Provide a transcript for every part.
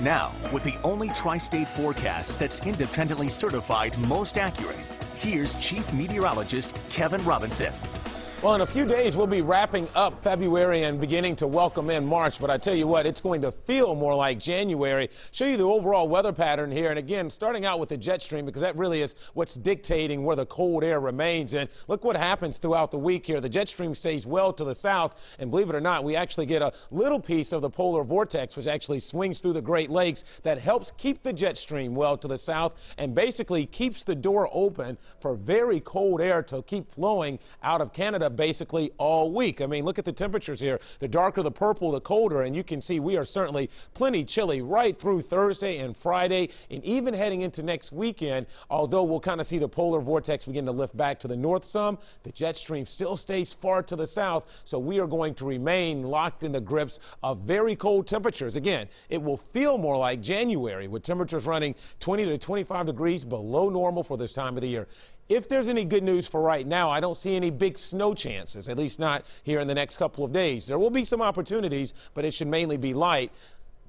Now, with the only tri-state forecast that's independently certified most accurate, here's Chief Meteorologist Kevin Robinson. Well, in a few days, we'll be wrapping up February and beginning to welcome in March. But I tell you what, it's going to feel more like January. Show you the overall weather pattern here. And again, starting out with the jet stream, because that really is what's dictating where the cold air remains. And look what happens throughout the week here. The jet stream stays well to the south. And believe it or not, we actually get a little piece of the polar vortex, which actually swings through the Great Lakes that helps keep the jet stream well to the south and basically keeps the door open for very cold air to keep flowing out of Canada basically all week. I mean, look at the temperatures here. The darker the purple, the colder, and you can see we are certainly plenty chilly right through Thursday and Friday, and even heading into next weekend, although we'll kind of see the polar vortex begin to lift back to the north some, the jet stream still stays far to the south, so we are going to remain locked in the grips of very cold temperatures. Again, it will feel more like January with temperatures running 20 to 25 degrees below normal for this time of the year. If there's any good news for right now, I don't see any big snow chances, at least not here in the next couple of days. There will be some opportunities, but it should mainly be light.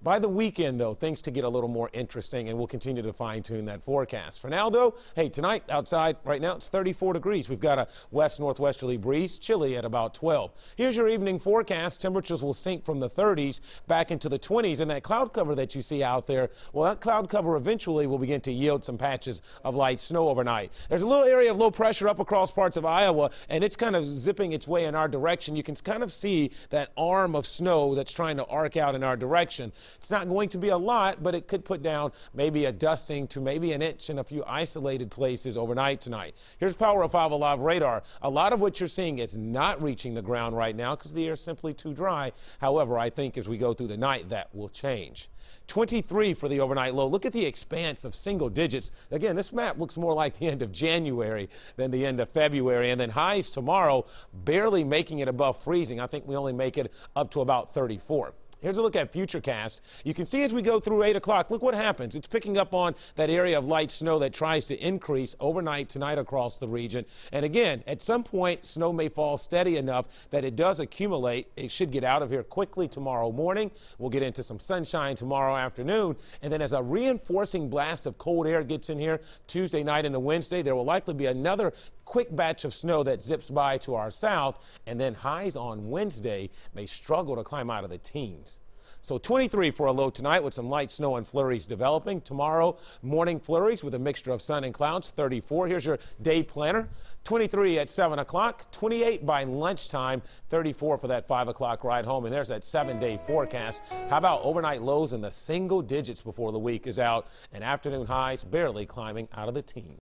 By the weekend, though, things to get a little more interesting, and we'll continue to fine-tune that forecast. For now, though, hey, tonight outside, right now, it's 34 degrees. We've got a west-northwesterly breeze, chilly at about 12. Here's your evening forecast. Temperatures will sink from the 30s back into the 20s, and that cloud cover that you see out there, well, that cloud cover eventually will begin to yield some patches of light snow overnight. There's a little area of low pressure up across parts of Iowa, and it's kind of zipping its way in our direction. You can kind of see that arm of snow that's trying to arc out in our direction. It's not going to be a lot, but it could put down maybe a dusting to maybe an inch in a few isolated places overnight tonight. Here's Power of 5 Alive radar. A lot of what you're seeing is not reaching the ground right now because the air is simply too dry. However, I think as we go through the night, that will change. 23 for the overnight low. Look at the expanse of single digits. Again, this map looks more like the end of January than the end of February. And then highs tomorrow, barely making it above freezing. I think we only make it up to about 34. Here's a look at Futurecast. You can see as we go through 8 o'clock, look what happens. It's picking up on that area of light snow that tries to increase overnight tonight across the region. And again, at some point, snow may fall steady enough that it does accumulate. It should get out of here quickly tomorrow morning. We'll get into some sunshine tomorrow afternoon. And then as a reinforcing blast of cold air gets in here Tuesday night and into Wednesday, there will likely be another quick batch of snow that zips by to our south, and then highs on Wednesday may struggle to climb out of the teens. So 23 for a low tonight with some light snow and flurries developing. Tomorrow, morning flurries with a mixture of sun and clouds, 34. Here's your day planner. 23 at 7 o'clock, 28 by lunchtime, 34 for that 5 o'clock ride home. And there's that seven-day forecast. How about overnight lows in the single digits before the week is out and afternoon highs barely climbing out of the teens.